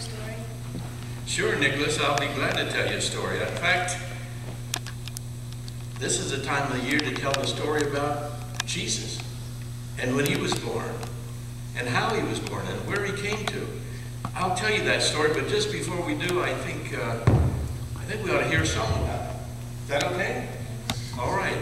story? Sure, Nicholas, I'll be glad to tell you a story. In fact, this is the time of the year to tell the story about Jesus and when he was born and how he was born and where he came to. I'll tell you that story, but just before we do, I think, uh, I think we ought to hear something about it. Is that okay? All right.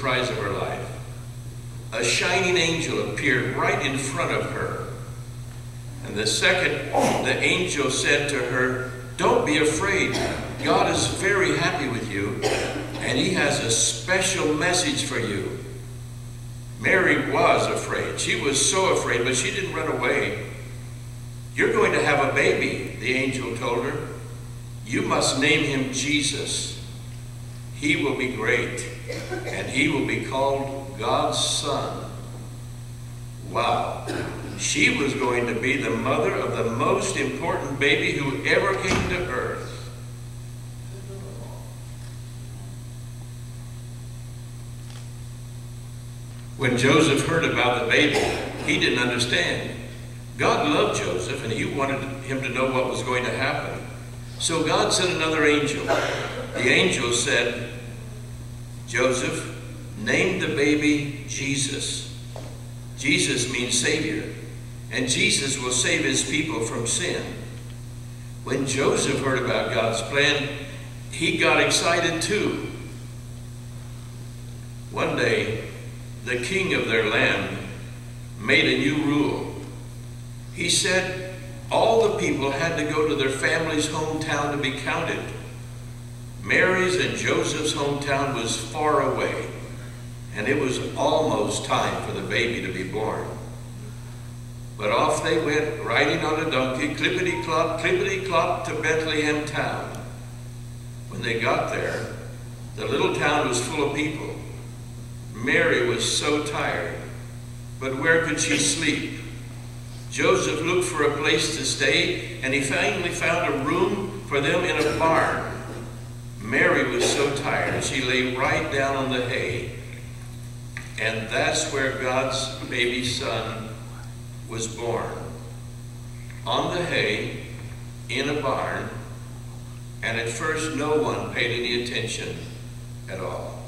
surprise of her life. A shining angel appeared right in front of her. And the second, the angel said to her, Don't be afraid. God is very happy with you, and He has a special message for you. Mary was afraid. She was so afraid, but she didn't run away. You're going to have a baby, the angel told her. You must name him Jesus. He will be great and he will be called God's Son. Wow. She was going to be the mother of the most important baby who ever came to earth. When Joseph heard about the baby, he didn't understand. God loved Joseph and he wanted him to know what was going to happen. So God sent another angel. The angel said, Joseph, named the baby Jesus. Jesus means Savior, and Jesus will save his people from sin. When Joseph heard about God's plan, he got excited too. One day, the king of their land made a new rule. He said all the people had to go to their family's hometown to be counted. Mary's and Joseph's hometown was far away, and it was almost time for the baby to be born. But off they went, riding on a donkey, clippity-clop, clippity-clop, to Bethlehem town. When they got there, the little town was full of people. Mary was so tired, but where could she sleep? Joseph looked for a place to stay, and he finally found a room for them in a barn. Mary was so tired, she lay right down on the hay. And that's where God's baby son was born. On the hay, in a barn, and at first no one paid any attention at all.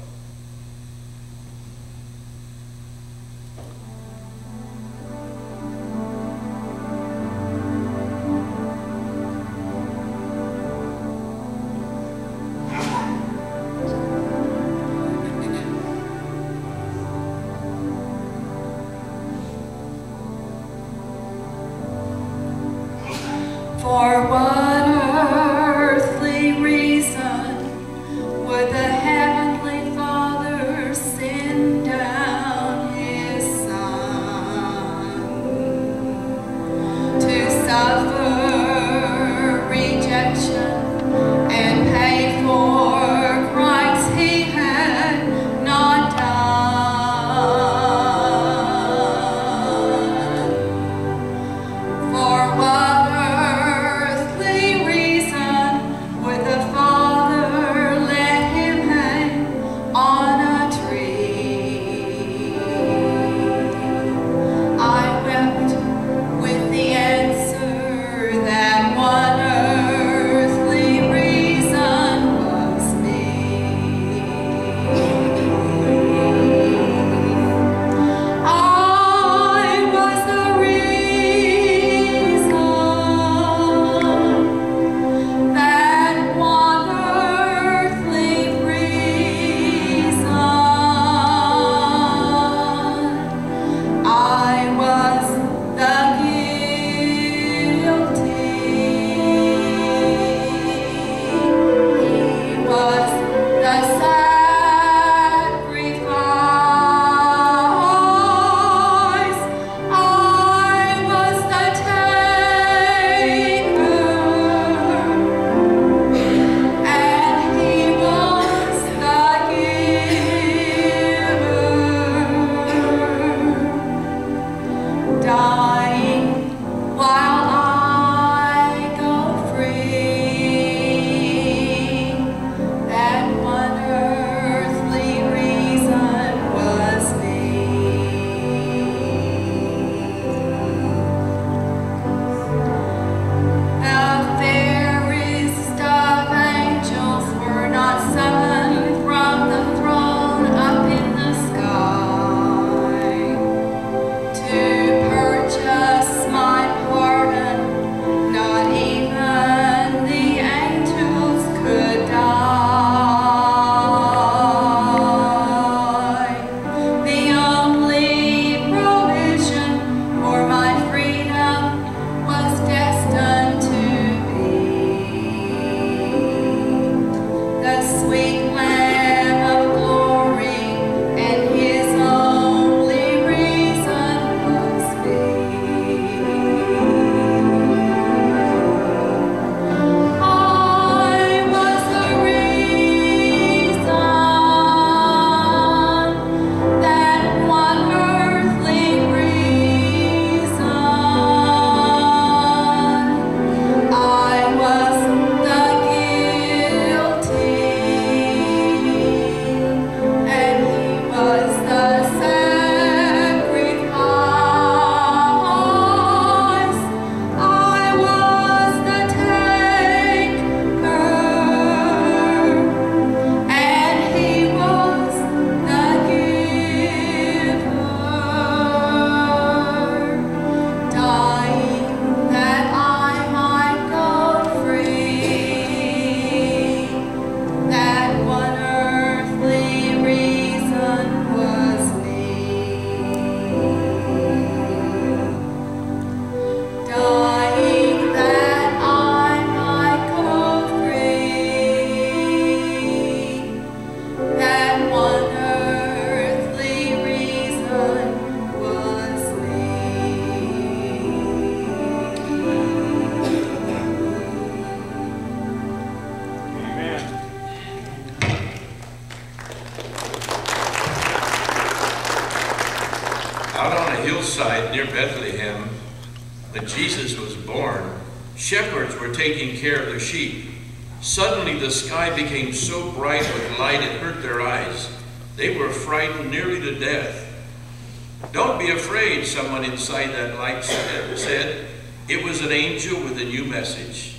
Afraid, someone inside that light said. It was an angel with a new message.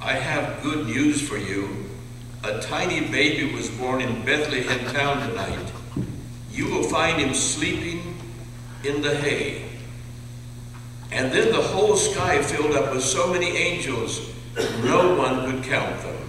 I have good news for you. A tiny baby was born in Bethlehem town tonight. You will find him sleeping in the hay. And then the whole sky filled up with so many angels, no one could count them.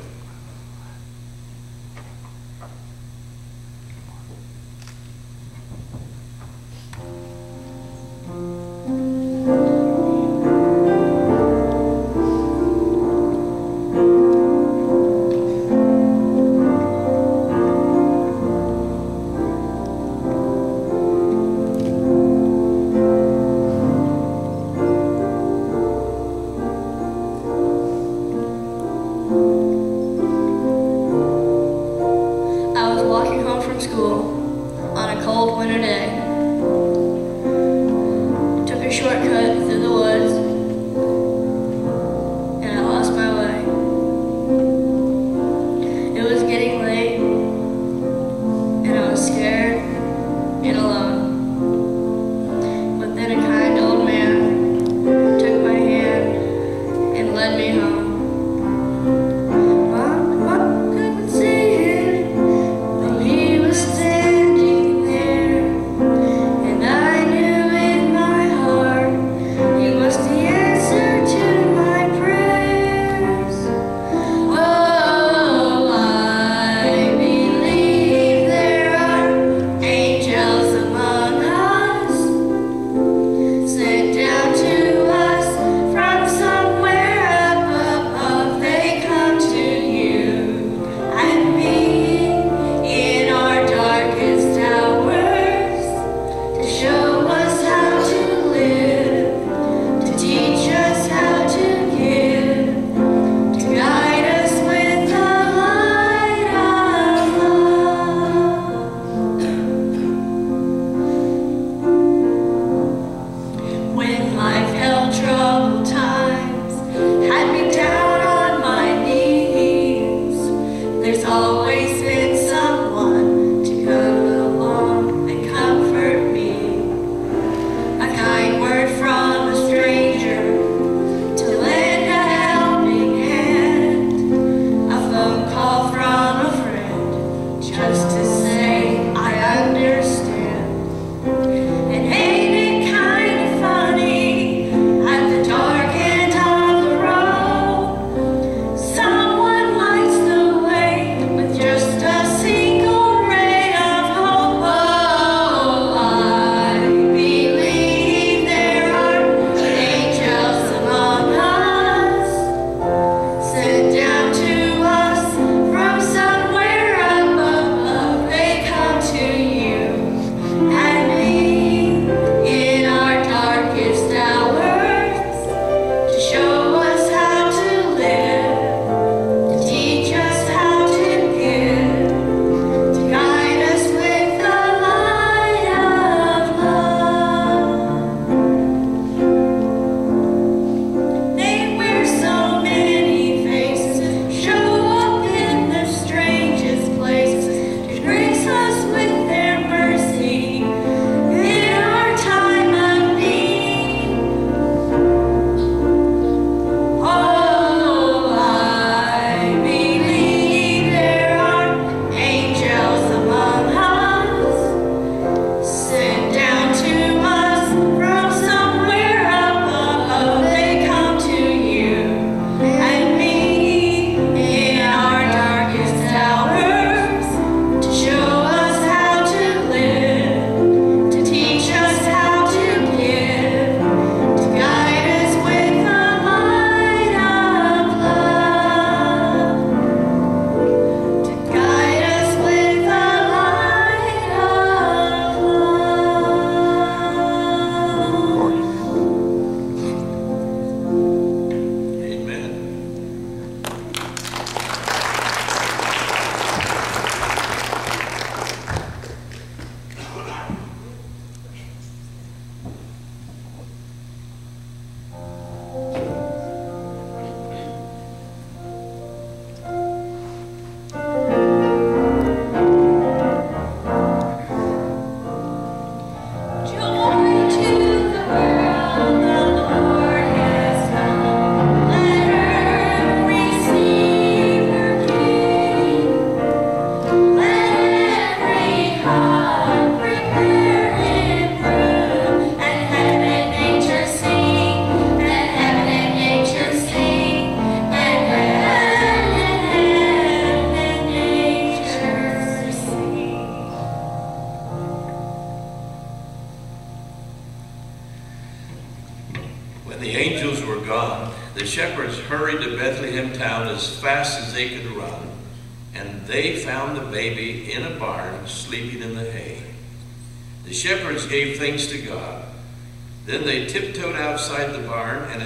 Shortcut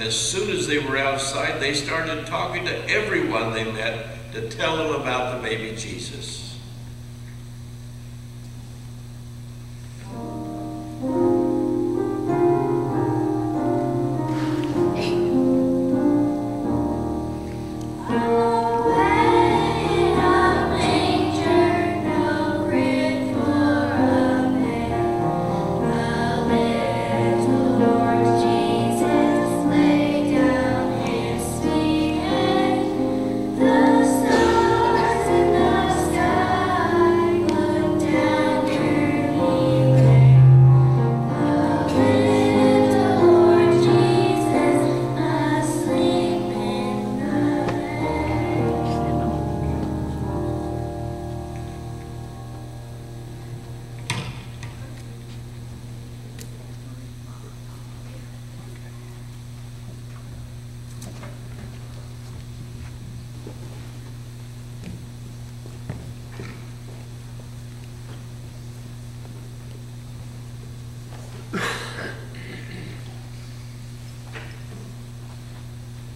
as soon as they were outside, they started talking to everyone they met to tell them about the baby Jesus.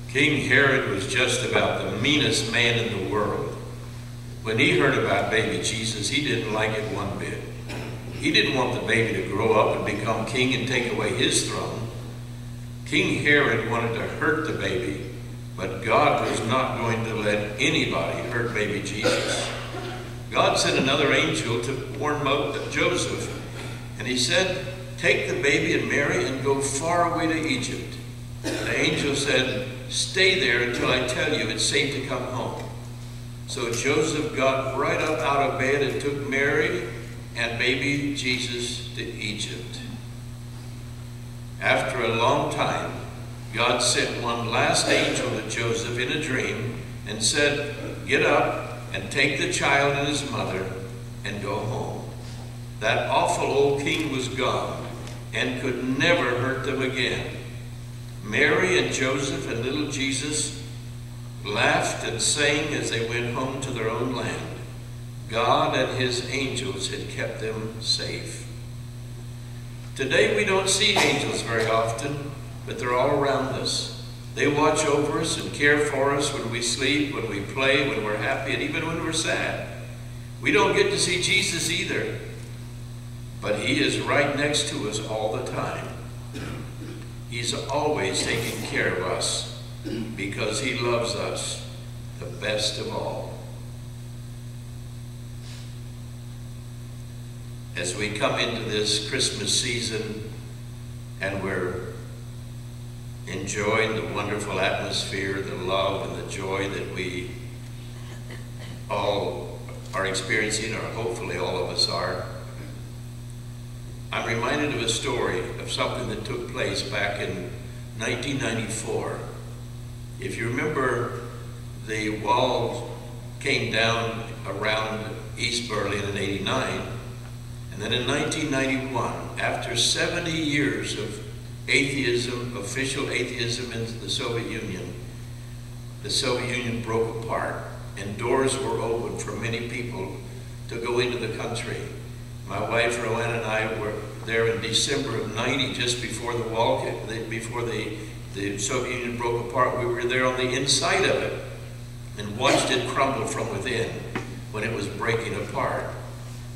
King Herod was just about the meanest man in the world. When he heard about baby Jesus, he didn't like it one bit. He didn't want the baby to grow up and become king and take away his throne. King Herod wanted to hurt the baby, but God was not going to let anybody hurt baby Jesus. God sent another angel to warn Joseph, and he said, Take the baby and Mary and go far away to Egypt. The angel said, Stay there until I tell you it's safe to come home. So Joseph got right up out of bed and took Mary and baby Jesus to Egypt. After a long time, God sent one last angel to Joseph in a dream and said, Get up and take the child and his mother and go home. That awful old king was gone and could never hurt them again. Mary and Joseph and little Jesus laughed and sang as they went home to their own land. God and his angels had kept them safe. Today we don't see angels very often, but they're all around us. They watch over us and care for us when we sleep, when we play, when we're happy, and even when we're sad. We don't get to see Jesus either, but he is right next to us all the time. He's always taking care of us because he loves us the best of all. As we come into this Christmas season and we're enjoying the wonderful atmosphere, the love and the joy that we all are experiencing, or hopefully all of us are, I'm reminded of a story of something that took place back in 1994. If you remember, the wall came down around East Berlin in 89. And then in 1991, after 70 years of atheism, official atheism in the Soviet Union, the Soviet Union broke apart and doors were opened for many people to go into the country. My wife Rowan and I were there in December of 90, just before the wall, before the, the Soviet Union broke apart. We were there on the inside of it and watched it crumble from within when it was breaking apart.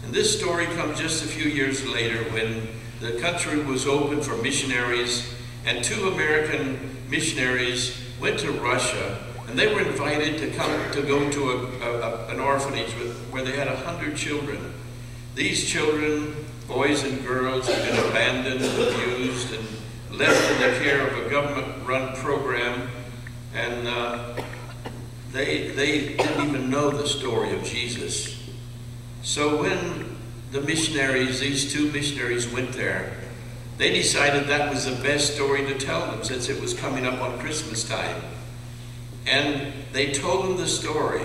And this story comes just a few years later when the country was open for missionaries and two American missionaries went to Russia and they were invited to come to go to a, a, an orphanage with, where they had a hundred children these children, boys and girls, have been abandoned, abused, and left in the care of a government-run program, and uh, they, they didn't even know the story of Jesus. So when the missionaries, these two missionaries went there, they decided that was the best story to tell them since it was coming up on Christmas time. And they told them the story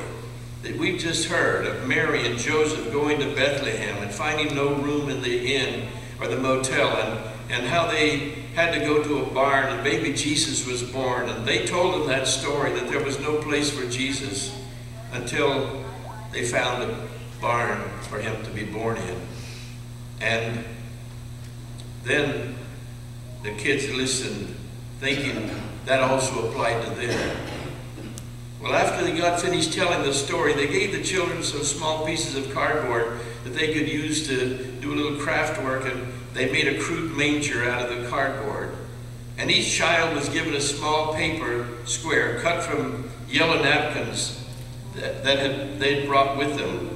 that we've just heard of Mary and Joseph going to Bethlehem and finding no room in the inn or the motel and, and how they had to go to a barn and baby Jesus was born. And they told them that story that there was no place for Jesus until they found a barn for him to be born in. And then the kids listened, thinking that also applied to them. Well, after they got finished telling the story, they gave the children some small pieces of cardboard that they could use to do a little craft work, and they made a crude manger out of the cardboard. And each child was given a small paper square cut from yellow napkins that, that had, they had brought with them.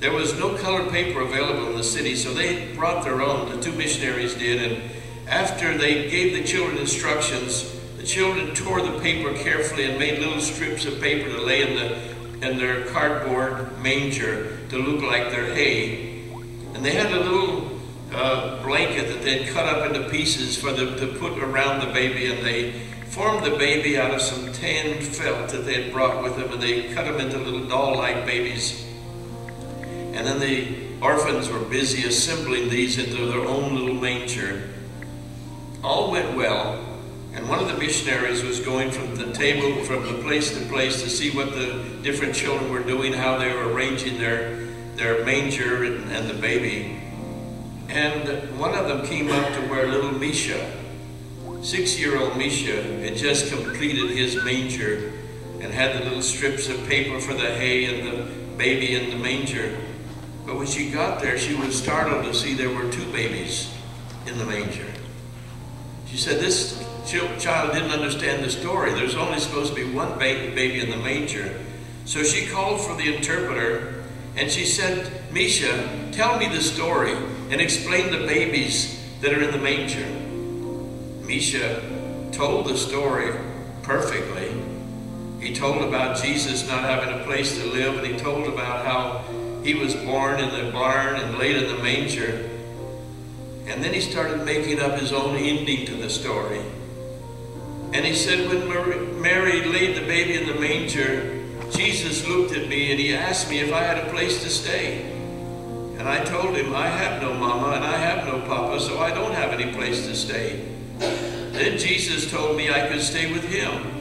There was no colored paper available in the city, so they brought their own. The two missionaries did, and after they gave the children instructions, the children tore the paper carefully and made little strips of paper to lay in, the, in their cardboard manger to look like their hay. And they had a little uh, blanket that they'd cut up into pieces for them to put around the baby, and they formed the baby out of some tanned felt that they had brought with them, and they cut them into little doll-like babies. And then the orphans were busy assembling these into their own little manger. All went well, and one of the missionaries was going from the table, from the place to place to see what the different children were doing, how they were arranging their, their manger and, and the baby. And one of them came up to where little Misha, six-year-old Misha, had just completed his manger and had the little strips of paper for the hay and the baby in the manger. But when she got there, she was startled to see there were two babies in the manger. She said this child didn't understand the story. There's only supposed to be one baby in the manger. So she called for the interpreter and she said, Misha, tell me the story and explain the babies that are in the manger. Misha told the story perfectly. He told about Jesus not having a place to live, and he told about how he was born in the barn and laid in the manger. And then he started making up his own ending to the story. And he said, when Mary laid the baby in the manger, Jesus looked at me and he asked me if I had a place to stay. And I told him, I have no mama and I have no papa, so I don't have any place to stay. Then Jesus told me I could stay with him.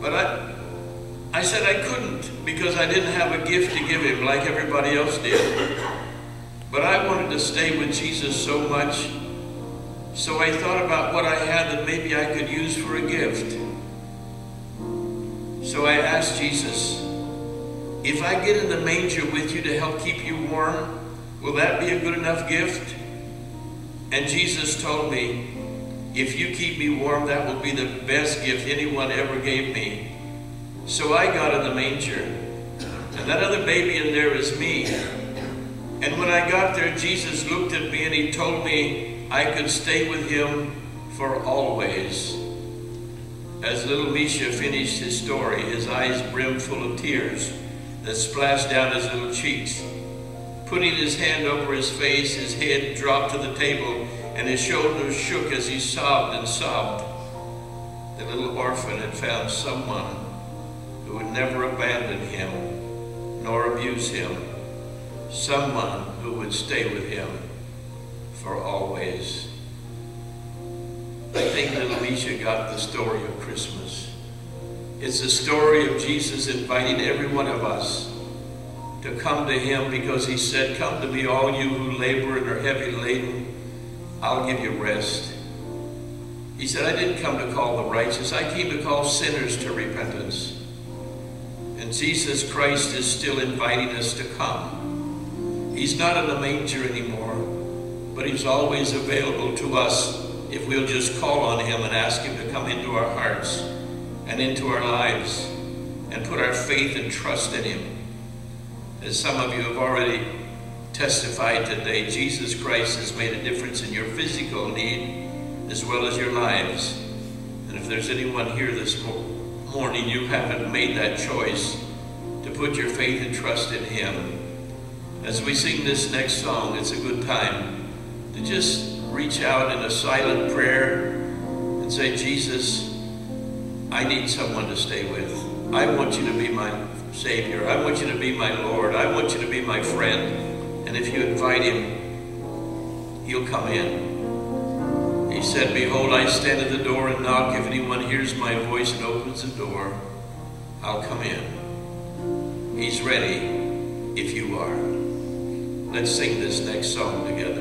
But I, I said I couldn't because I didn't have a gift to give him like everybody else did. But I wanted to stay with Jesus so much, so I thought about what I had that maybe I could use for a gift. So I asked Jesus, if I get in the manger with you to help keep you warm, will that be a good enough gift? And Jesus told me, if you keep me warm, that will be the best gift anyone ever gave me. So I got in the manger. And that other baby in there is me. And when I got there, Jesus looked at me and he told me I could stay with him for always. As little Misha finished his story, his eyes brimmed full of tears that splashed down his little cheeks. Putting his hand over his face, his head dropped to the table and his shoulders shook as he sobbed and sobbed. The little orphan had found someone who would never abandon him nor abuse him, someone who would stay with him for always. I think little Misha got the story of Christmas. It's the story of Jesus inviting every one of us to come to him because he said, come to me all you who labor and are heavy laden, I'll give you rest. He said, I didn't come to call the righteous, I came to call sinners to repentance. And Jesus Christ is still inviting us to come. He's not in the manger anymore, but he's always available to us if we'll just call on him and ask him to come into our hearts and into our lives and put our faith and trust in him. As some of you have already testified today, Jesus Christ has made a difference in your physical need as well as your lives. And if there's anyone here this morning, you haven't made that choice to put your faith and trust in him. As we sing this next song, it's a good time to just reach out in a silent prayer and say, Jesus, I need someone to stay with. I want you to be my Savior. I want you to be my Lord. I want you to be my friend. And if you invite him, he'll come in. He said, Behold, I stand at the door and knock. If anyone hears my voice and opens the door, I'll come in. He's ready if you are. Let's sing this next song together.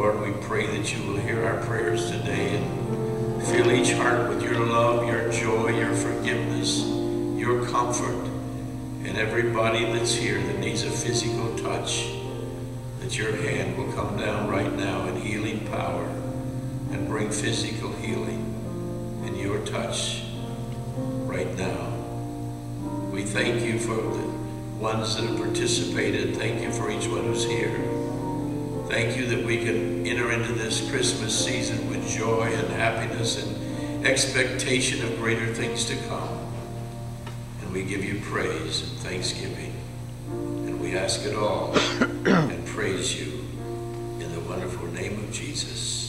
Lord, we pray that you will hear our prayers today and fill each heart with your love, your joy, your forgiveness, your comfort. And everybody that's here that needs a physical touch, that your hand will come down right now in healing power and bring physical healing in your touch right now. We thank you for the ones that have participated. Thank you for each one who's here. Thank you that we can enter into this Christmas season with joy and happiness and expectation of greater things to come. And we give you praise and thanksgiving. And we ask it all and praise you in the wonderful name of Jesus.